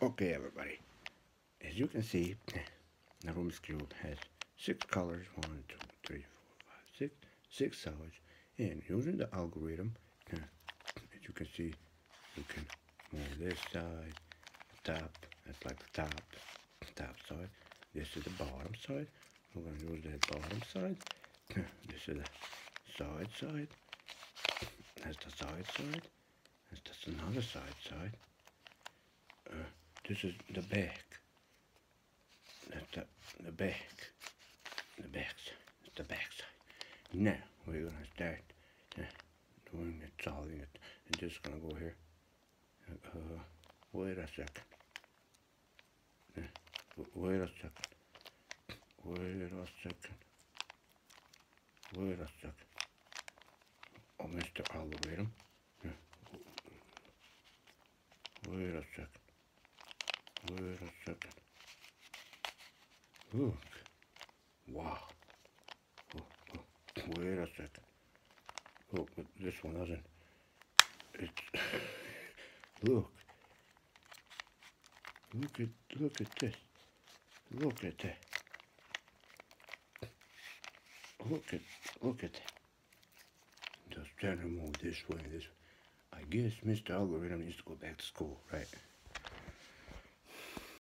Okay, everybody. As you can see, the Rubik's Cube has six colors. One, two, three, four, five, six. Six colors. And using the algorithm, as you can see, you can move this side, top. That's like the top, top side. This is the bottom side. We're going to use that bottom side. This is the side side. That's the side side. That's just another side side. Uh, this is the back. That's the, the back. The back side. The back side. Now, we're going to start uh, doing it, solving it. And just going to go here. Uh, wait a second. Uh, wait a second. Wait a second. Wait a second. Oh, Mr. Algorithm. Wait a second. Wait a second. Look. Wow. Oh, oh. Wait a second. Look, but this one doesn't. It's. look. Look at look at this. Look at that. Look at look at that. Just trying to move this way, this. I guess Mr. Algorithm needs to go back to school, right?